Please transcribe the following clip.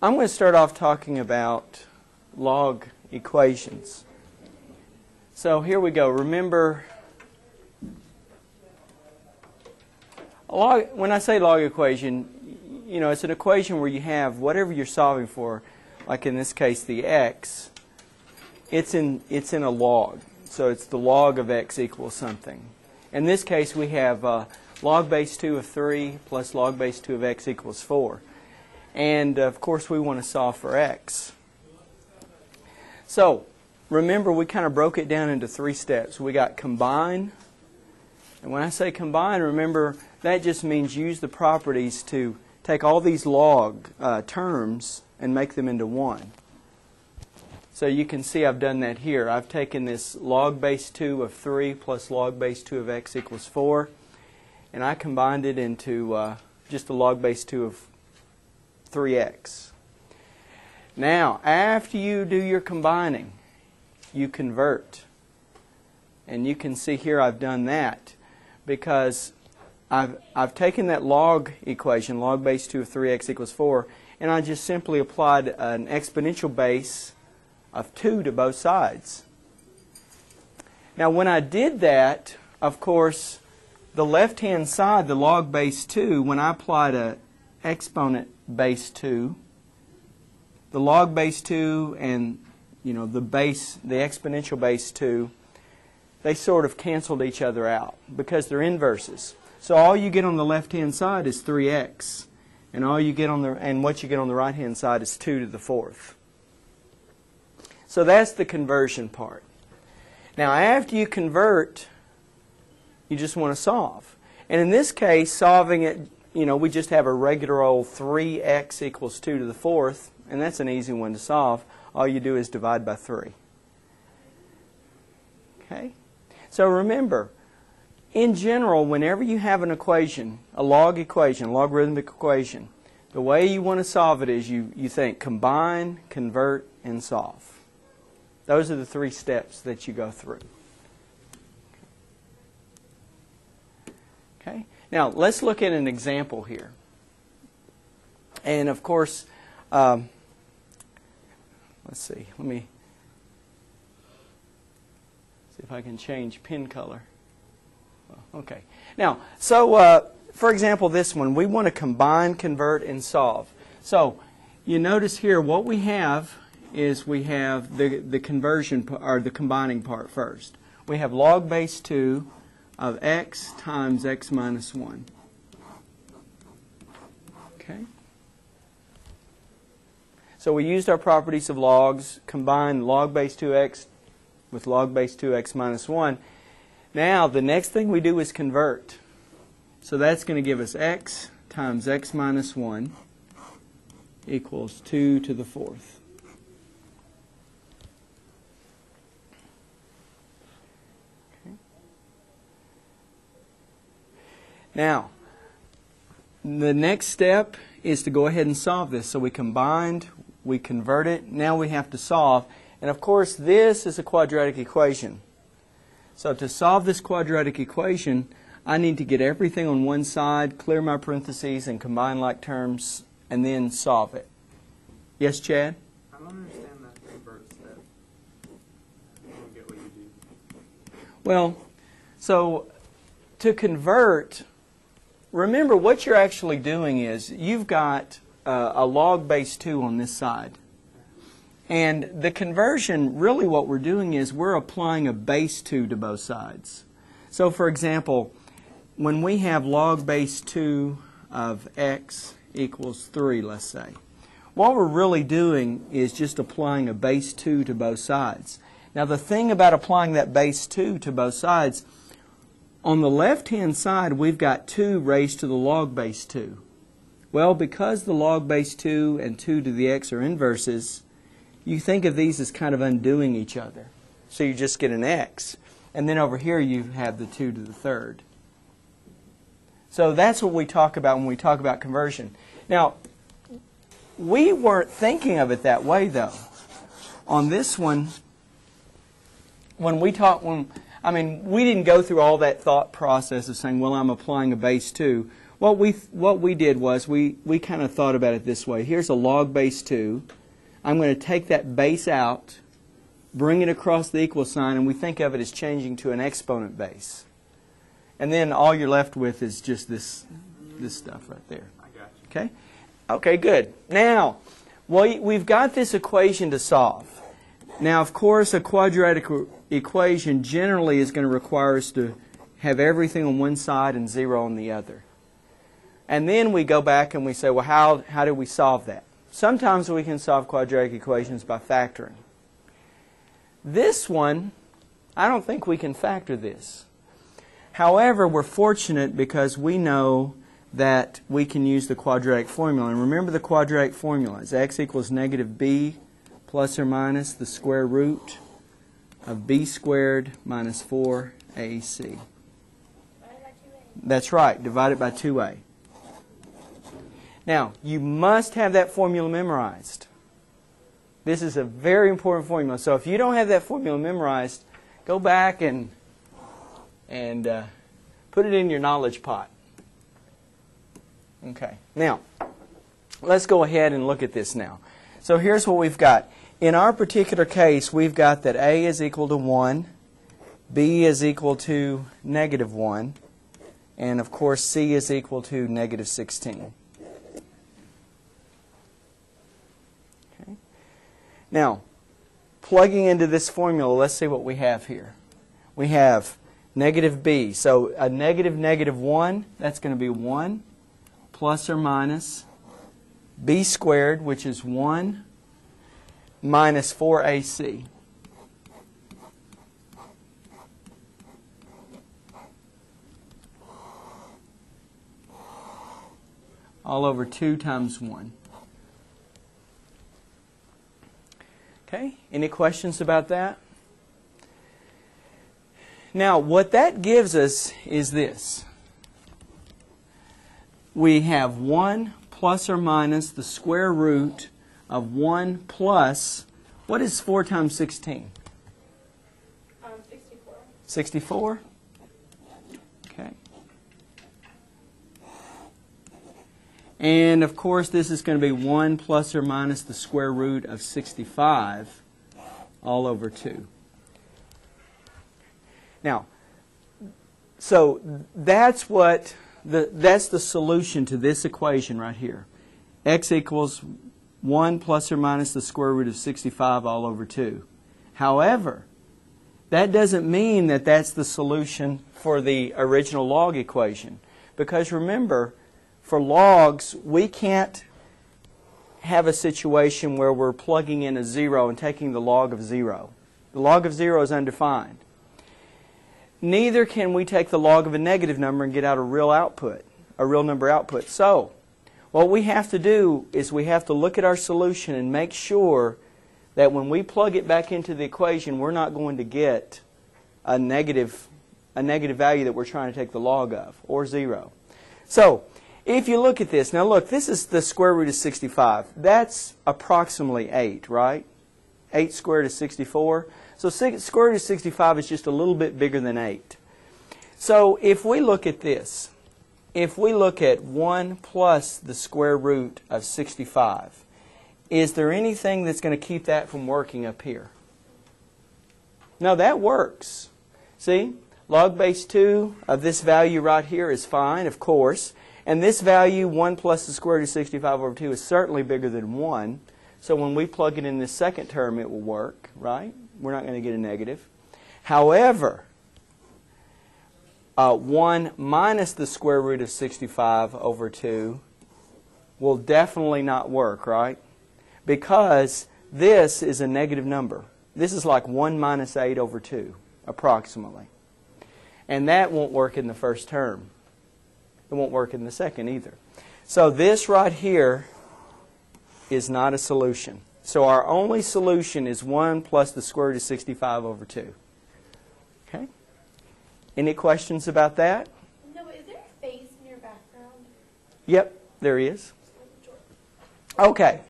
I'm going to start off talking about log equations. So here we go. Remember, log, when I say log equation, you know, it's an equation where you have whatever you're solving for, like in this case the x, it's in, it's in a log. So it's the log of x equals something. In this case, we have uh, log base 2 of 3 plus log base 2 of x equals 4. And of course, we want to solve for x. So remember, we kind of broke it down into three steps. We got combine. And when I say combine, remember, that just means use the properties to take all these log uh, terms and make them into one. So you can see I've done that here. I've taken this log base 2 of 3 plus log base 2 of x equals 4, and I combined it into uh, just the log base 2 of 3x. Now, after you do your combining, you convert. And you can see here I've done that because I've, I've taken that log equation, log base 2 of 3x equals 4, and I just simply applied an exponential base of 2 to both sides. Now when I did that, of course, the left-hand side, the log base 2, when I applied an exponent base 2, the log base 2 and you know the base, the exponential base 2, they sort of canceled each other out because they're inverses. So all you get on the left-hand side is 3x, and all you get on the and what you get on the right-hand side is 2 to the fourth. So that's the conversion part. Now, after you convert, you just want to solve. And in this case, solving it, you know, we just have a regular old 3x equals 2 to the fourth, and that's an easy one to solve. All you do is divide by 3. Okay? So remember, in general, whenever you have an equation, a log equation, logarithmic equation, the way you want to solve it is you, you think combine, convert, and solve. Those are the three steps that you go through. Okay? Now, let's look at an example here. And of course, um, let's see. Let me see if I can change pin color. Okay. Now, so uh, for example, this one, we want to combine, convert, and solve. So you notice here what we have is we have the, the conversion or the combining part first. We have log base 2 of x times x minus 1. Okay? So we used our properties of logs, combined log base 2x with log base 2x minus 1. Now the next thing we do is convert. So that's going to give us x times x minus 1 equals 2 to the fourth. Now, the next step is to go ahead and solve this. So we combined, we convert it, now we have to solve. And of course, this is a quadratic equation. So to solve this quadratic equation, I need to get everything on one side, clear my parentheses, and combine like terms, and then solve it. Yes, Chad? I don't understand that convert step. I don't get what you do. Well, so to convert, remember what you're actually doing is you've got uh, a log base 2 on this side. And the conversion, really what we're doing is we're applying a base 2 to both sides. So for example, when we have log base 2 of x equals 3, let's say, what we're really doing is just applying a base 2 to both sides. Now the thing about applying that base 2 to both sides on the left-hand side, we've got 2 raised to the log base 2. Well, because the log base 2 and 2 to the x are inverses, you think of these as kind of undoing each other. So you just get an x. And then over here you have the 2 to the third. So that's what we talk about when we talk about conversion. Now, we weren't thinking of it that way, though. On this one, when we talk, when I mean, we didn't go through all that thought process of saying, well, I'm applying a base 2. What we what we did was we we kind of thought about it this way. Here's a log base two. I'm going to take that base out, bring it across the equal sign, and we think of it as changing to an exponent base. And then all you're left with is just this this stuff right there. I got you. Okay? Okay, good. Now, well, we've got this equation to solve. Now, of course, a quadratic equation generally is going to require us to have everything on one side and zero on the other. And then we go back and we say, well, how, how do we solve that? Sometimes we can solve quadratic equations by factoring. This one, I don't think we can factor this. However, we're fortunate because we know that we can use the quadratic formula. And remember the quadratic formula is x equals negative b plus or minus the square root of b squared minus 4ac. That's right, divided by 2a. Now, you must have that formula memorized. This is a very important formula. So if you don't have that formula memorized, go back and and uh, put it in your knowledge pot. Okay. Now, let's go ahead and look at this now. So here's what we've got. In our particular case, we've got that A is equal to 1, B is equal to negative 1, and of course C is equal to negative 16. Okay. Now, plugging into this formula, let's see what we have here. We have negative b. So a negative negative 1, that's going to be 1 plus or minus b squared, which is 1 minus 4ac. All over 2 times 1. Okay, any questions about that? Now, what that gives us is this. We have 1 plus or minus the square root of 1 plus, what is 4 times 16? Um, 64. 64? Okay. And of course, this is going to be 1 plus or minus the square root of 65 all over 2. Now, so that's what the that's the solution to this equation right here. x equals 1 plus or minus the square root of 65 all over 2. However, that doesn't mean that that's the solution for the original log equation. Because remember, for logs, we can't have a situation where we're plugging in a zero and taking the log of zero. The log of zero is undefined. Neither can we take the log of a negative number and get out a real output, a real number output. So, what we have to do is we have to look at our solution and make sure that when we plug it back into the equation, we're not going to get a negative, a negative value that we're trying to take the log of, or zero. So, if you look at this, now look, this is the square root of 65. That's approximately 8, right? 8 squared is 64. So six, square root of 65 is just a little bit bigger than 8. So if we look at this, if we look at 1 plus the square root of 65, is there anything that's going to keep that from working up here? No, that works. See, log base 2 of this value right here is fine, of course. And this value, 1 plus the square root of 65 over 2, is certainly bigger than 1. So when we plug it in this second term, it will work, right? We're not going to get a negative. However, uh, 1 minus the square root of 65 over 2 will definitely not work, right? Because this is a negative number. This is like 1 minus 8 over 2, approximately. And that won't work in the first term. It won't work in the second either. So this right here is not a solution. So our only solution is 1 plus the square root of 65 over 2. Okay? Any questions about that? No, is there a face in your background? Yep, there is. Okay.